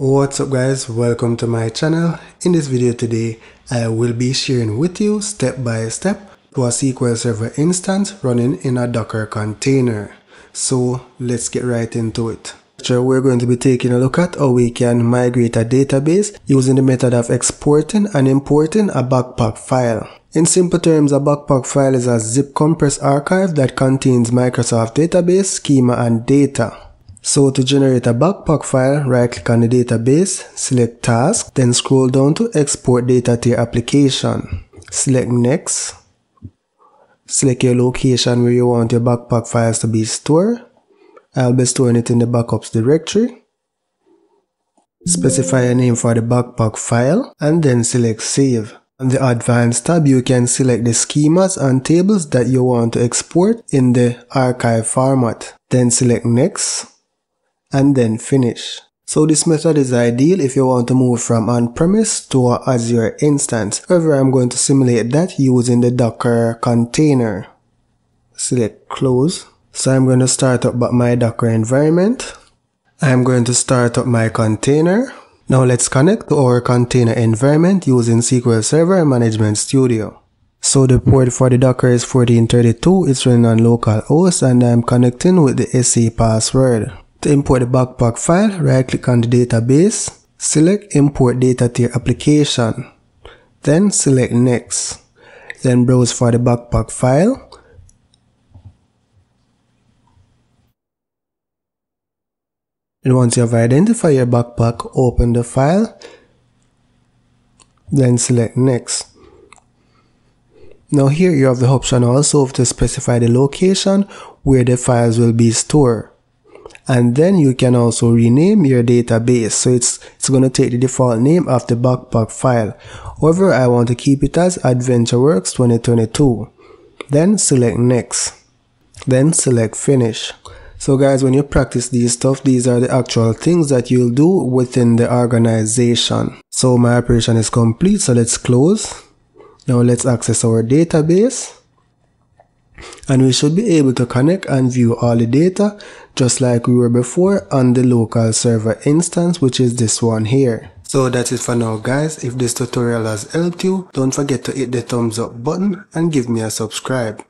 What's up guys, welcome to my channel. In this video today, I will be sharing with you step by step to a SQL Server instance running in a Docker container. So let's get right into it. We're going to be taking a look at how we can migrate a database using the method of exporting and importing a BACPAC file. In simple terms, a BACPAC file is a zip compressed archive that contains Microsoft database, schema, and data. So to generate a BACPAC file, right click on the database, select task, then scroll down to export data to your application. Select next. Select your location where you want your BACPAC files to be stored. I'll be storing it in the backups directory. Specify a name for the BACPAC file and then select save. On the advanced tab, you can select the schemas and tables that you want to export in the archive format. Then select next and then finish. So this method is ideal if you want to move from on-premise to a Azure instance. However, I'm going to simulate that using the Docker container. Select close. So I'm going to start up my Docker environment. I'm going to start up my container. Now let's connect to our container environment using SQL Server Management Studio. So the port for the Docker is 1432, it's running on localhost and I'm connecting with the SA password. To import the BACPAC file, right click on the database, select import data to your application, then select next, then browse for the BACPAC file, and once you have identified your BACPAC, open the file, then select next. Now here you have the option also to specify the location where the files will be stored and then you can also rename your database. So it's it's going to take the default name of the BACPAC file. However i want to keep it as adventureworks 2022 then select next. Then select finish. So guys when you practice these stuff these are the actual things that you'll do within the organization. So my operation is complete so let's close. Now let's access our database and we should be able to connect and view all the data just like we were before on the local server instance which is this one here. So that's it for now guys, if this tutorial has helped you, don't forget to hit the thumbs up button and give me a subscribe.